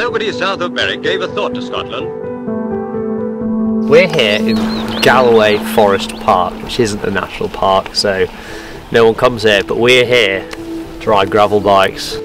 nobody south of Berwick gave a thought to Scotland. We're here in Galloway Forest Park, which isn't a national park, so no one comes here, but we're here to ride gravel bikes.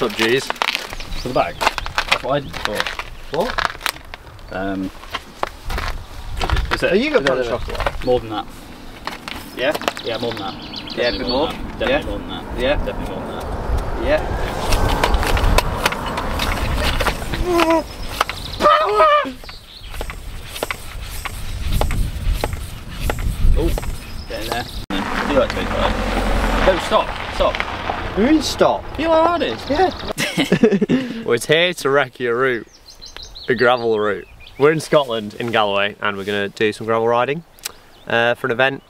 What's up, G's? For the bag. That's what I did before. What? Um, is it, Are you going to it- punch chocolate? More than that. Yeah, Yeah, more than that. Yeah, Definitely bit more. more. Than that. Definitely Yeah. more than that. Yeah. Definitely more than that. yeah. Get in there. You like to take five. No, stop. Stop. Didn't stop? You know how hard it is? Yeah. We're here to wreck your route, a gravel route. We're in Scotland, in Galloway, and we're going to do some gravel riding uh, for an event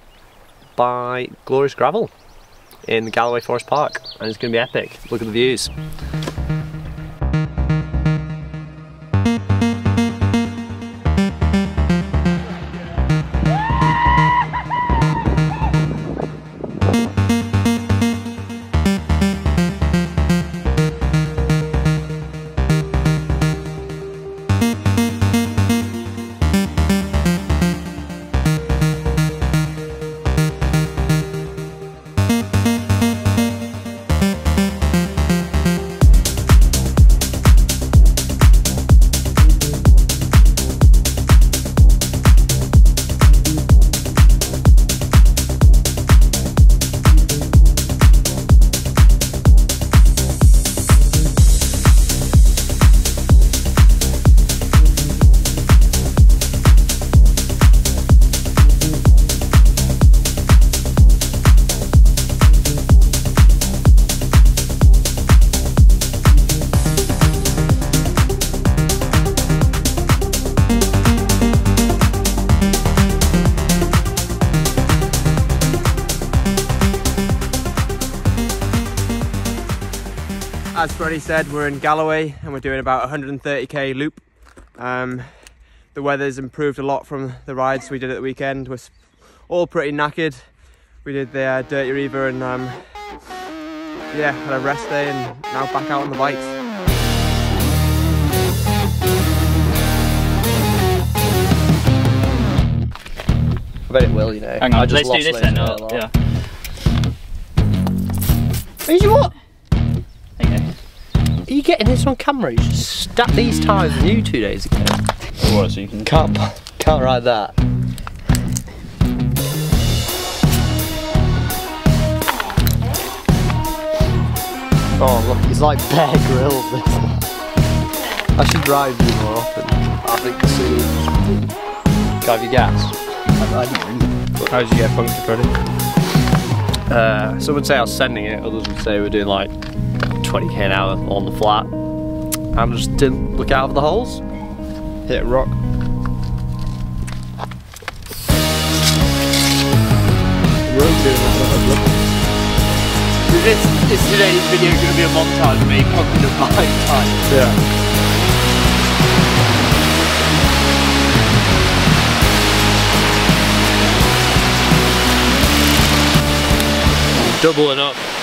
by Glorious Gravel in the Galloway Forest Park, and it's going to be epic. Look at the views. As Freddie said, we're in Galloway and we're doing about 130k loop. Um, the weather's improved a lot from the rides we did at the weekend. We're all pretty knackered. We did the uh, Dirty Reiver and um, yeah, had a rest day and now back out on the bikes. I bet it will, you know. Hang on, I just let's do this loads then. of uh, it a lot. Yeah. Are you what? There you go. Are you getting this on camera? You just stacked these tyres with you two days ago. What, so you can Can't, can't ride that. Oh look, it's like Bear Grylls. This. I should ride you more often. I think soon. Can I have your gas? How did you get punctured, Freddie? Uh, some would say I was sending it, others would say we're doing like 20k an hour on the flat. And just didn't look out for the holes. Hit a rock. This is today's video going to be a montage of me pumping up my tires. Yeah. Doubling up.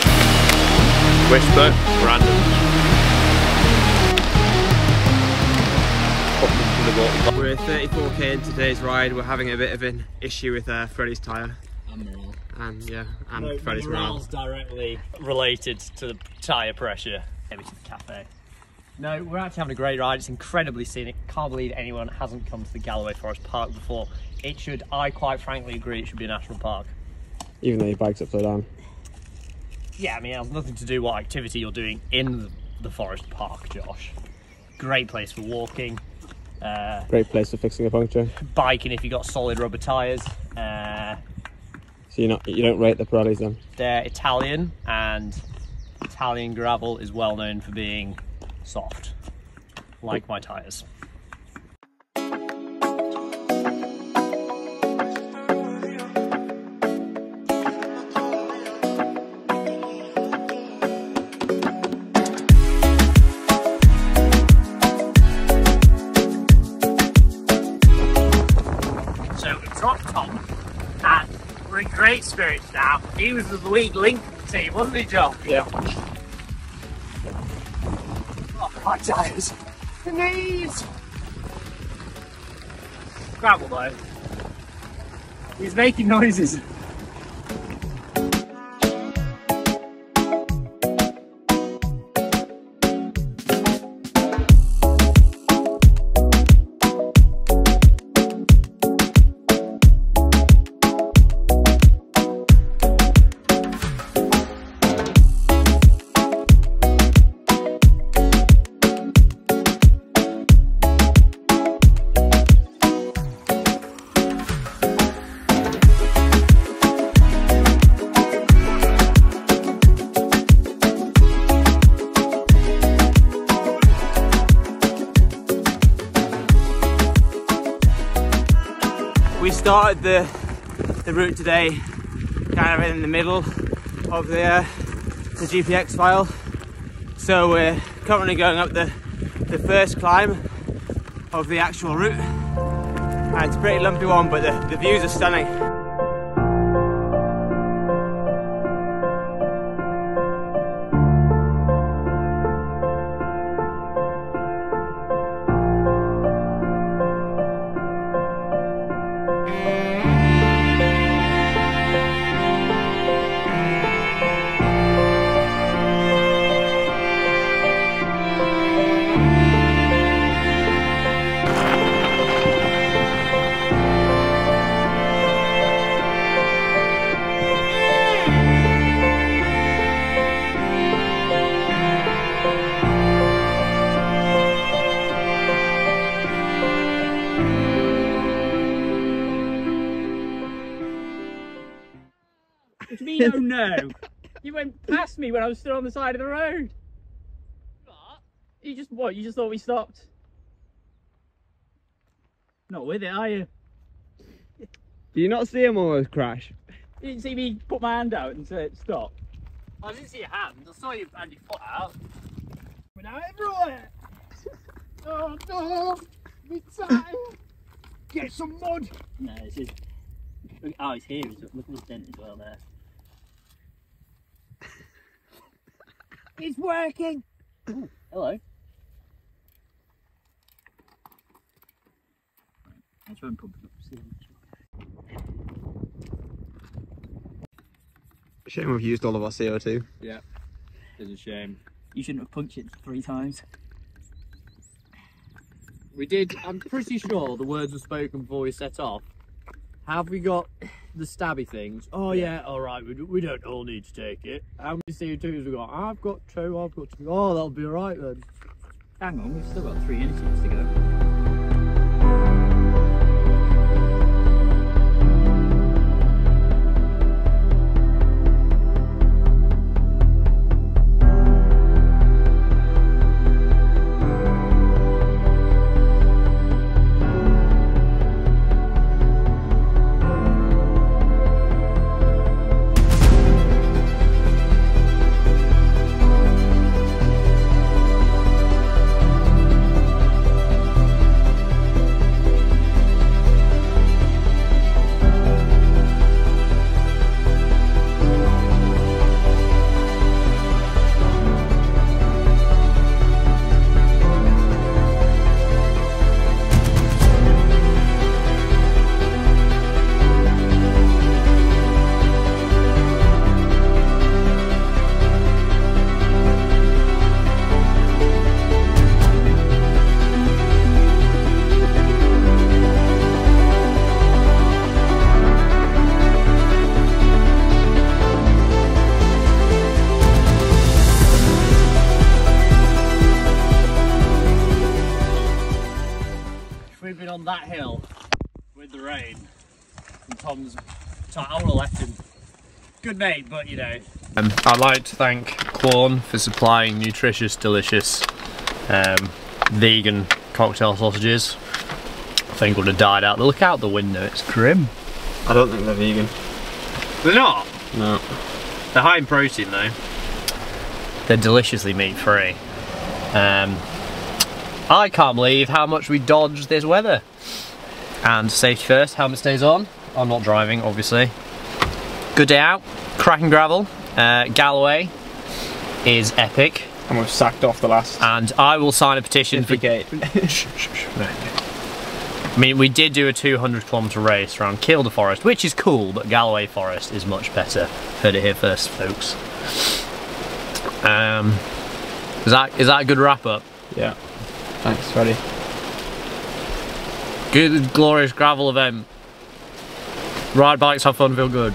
Whisper, random. We're 34k in today's ride. We're having a bit of an issue with uh, Freddie's tyre. And yeah, and Freddie's morale. directly related to the tyre pressure. Maybe to the cafe. No, we're actually having a great ride. It's incredibly scenic. Can't believe anyone hasn't come to the Galloway Forest Park before. It should, I quite frankly agree, it should be a national park. Even though your bike's upside down. Yeah, I mean, it has nothing to do what activity you're doing in the, forest park, Josh. Great place for walking, Uh, Great place for fixing a puncture. biking if you got solid rubber tyres. Uh, So you're not you don't rate the Pirellis then. they're Italian, and Italian gravel is well known for being soft, like my tyres. We're in great spirits now. He was the lead link of the team, wasn't he, Joe? Yeah. Oh, my tyres. The knees! Gravel though. He's making noises. Started the the route today kind of in the middle of the uh, the GPX file. So we're currently going up the the first climb of the actual route. And it's a pretty lumpy one, but the, the views are stunning. Oh no? You went past me when I was still on the side of the road. What? You just, what, you just thought we stopped? Not with it, are you? Do you not see him almost crash? You didn't see me put my hand out and say stop? I didn't see your hand, I saw you hand your foot out. We're now everywhere! oh no! Me time! Get some mud! No, it's just... Oh, it's here, look at this dent as well there. It's working! Ooh, hello. I'll try and pump it up, see how much. Shame we've used all of our CO2. Yeah, It's a shame. You shouldn't have punched it three times. We did, I'm pretty sure the words were spoken before we set off. Have we got the stabby things? Oh yeah, alright, we, do- we don't all need to take it. How many CO2s we got? I've got two, I've got two. Oh, that'll be alright then. Hang on, we've still got three innocents to go. That hill with the rain. And Tom's. I would have left him. Good mate, but you know. Um, I'd like to thank Quorn for supplying nutritious, delicious, um, vegan cocktail sausages. I think would have died out. Look out the window, it's grim. I don't think they're vegan. They're not. No. They're high in protein though. They're deliciously meat free. Um, I can't believe how much we dodged this weather. And safety first, helmet stays on. I'm not driving, obviously. Good day out, cracking gravel. Uh, Galloway is epic, And we've sacked off the last and I will sign a petition for. gate. I mean, we did do a 200 kilometre race around Kielder Forest, which is cool, but Galloway Forest is much better. Heard it here first, folks. Um, is that is that a good wrap up? Yeah. Thanks, Freddie. Good, glorious gravel event. Ride bikes, have fun, feel good.